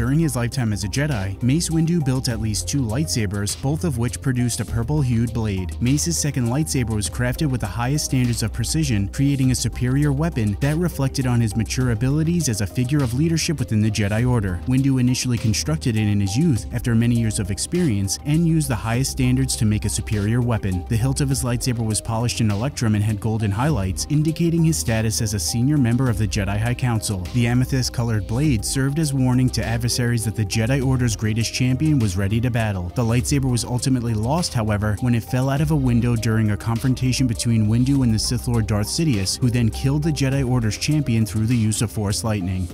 During his lifetime as a Jedi, Mace Windu built at least two lightsabers, both of which produced a purple-hued blade. Mace's second lightsaber was crafted with the highest standards of precision, creating a superior weapon that reflected on his mature abilities as a figure of leadership within the Jedi Order. Windu initially constructed it in his youth after many years of experience and used the highest standards to make a superior weapon. The hilt of his lightsaber was polished in electrum and had golden highlights, indicating his status as a senior member of the Jedi High Council. The amethyst-colored blade served as warning to adversaries that the Jedi Order's greatest champion was ready to battle. The lightsaber was ultimately lost, however, when it fell out of a window during a confrontation between Windu and the Sith Lord Darth Sidious, who then killed the Jedi Order's champion through the use of Force lightning.